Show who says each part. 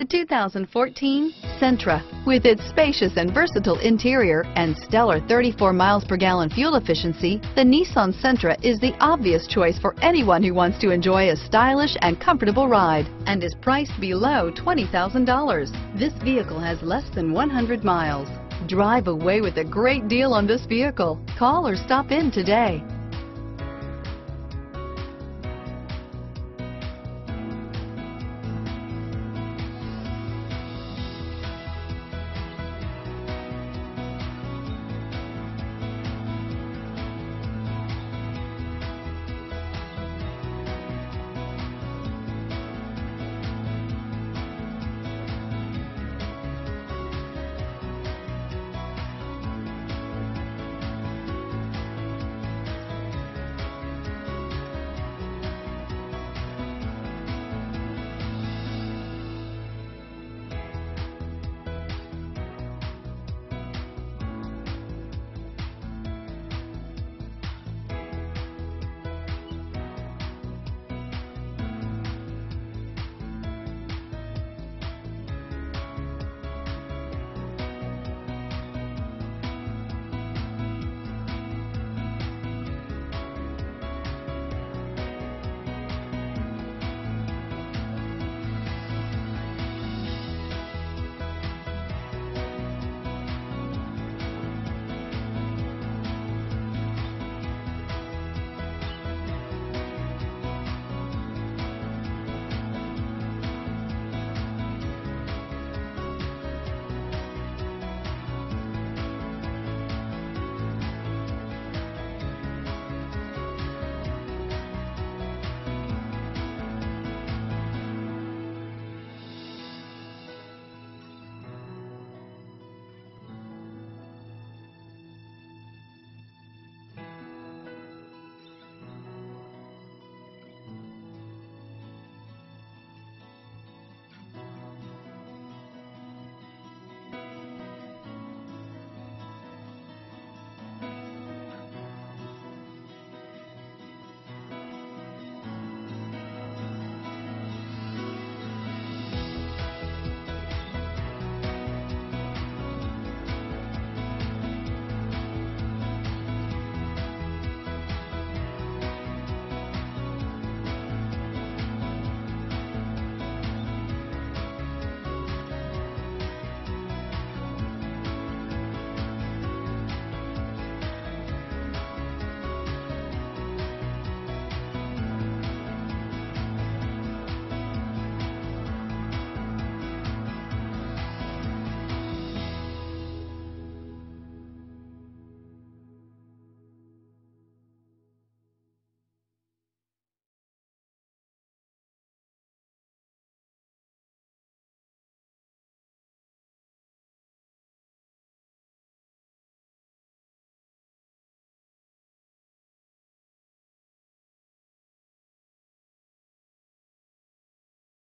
Speaker 1: The 2014 Sentra. With its spacious and versatile interior and stellar 34 miles per gallon fuel efficiency, the Nissan Sentra is the obvious choice for anyone who wants to enjoy a stylish and comfortable ride and is priced below $20,000. This vehicle has less than 100 miles. Drive away with a great deal on this vehicle. Call or stop in today.